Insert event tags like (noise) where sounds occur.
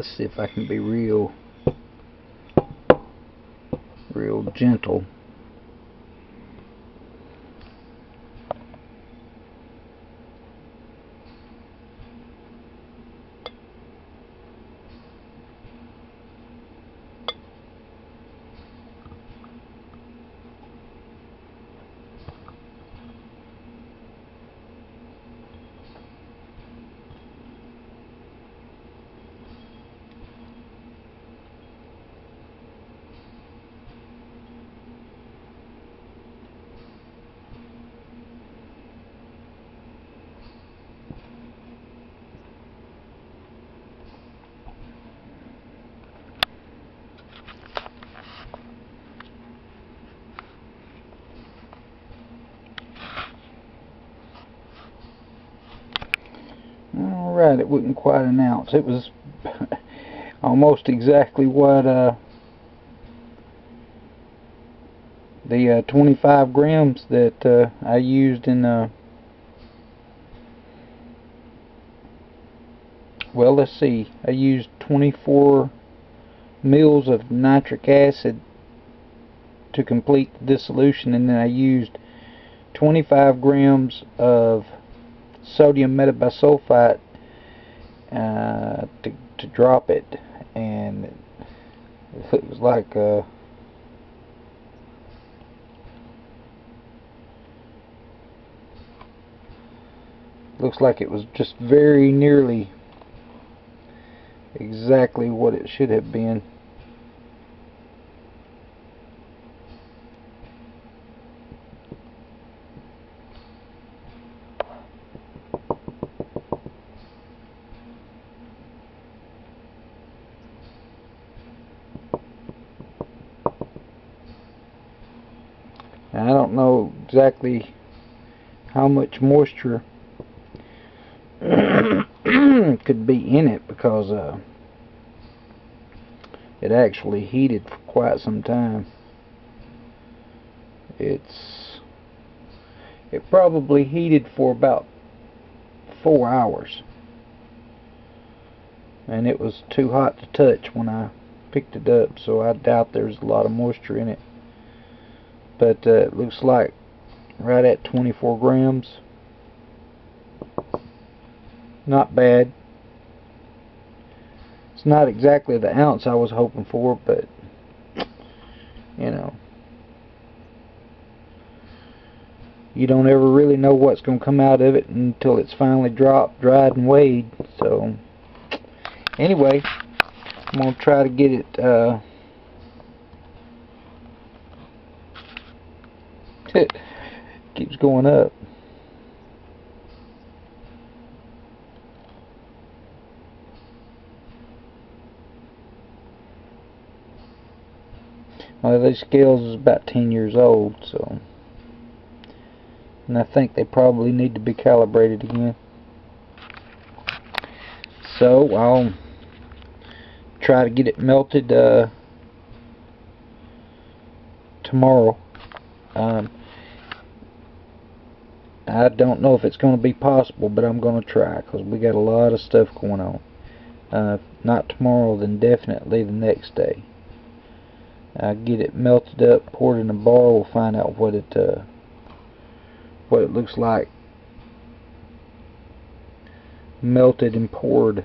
let's see if I can be real real gentle Alright, it wasn't quite an ounce. It was (laughs) almost exactly what uh, the uh, 25 grams that uh, I used in uh, well let's see I used 24 mils of nitric acid to complete the dissolution and then I used 25 grams of sodium metabisulfite uh, to, to drop it. And (laughs) it was like uh, looks like it was just very nearly exactly what it should have been I don't know exactly how much moisture (coughs) could be in it because uh, it actually heated for quite some time. It's it probably heated for about four hours and it was too hot to touch when I picked it up so I doubt there's a lot of moisture in it but uh, it looks like right at 24 grams. Not bad. It's not exactly the ounce I was hoping for but you know. You don't ever really know what's going to come out of it until it's finally dropped, dried, and weighed. So, anyway, I'm going to try to get it uh, keeps going up. Well, these scales is about 10 years old, so and I think they probably need to be calibrated again. So I'll try to get it melted uh, tomorrow. Um, I don't know if it's going to be possible, but I'm going to try because we got a lot of stuff going on. Uh, not tomorrow, then definitely the next day. I get it melted up, poured in a bar. We'll find out what it uh, what it looks like melted and poured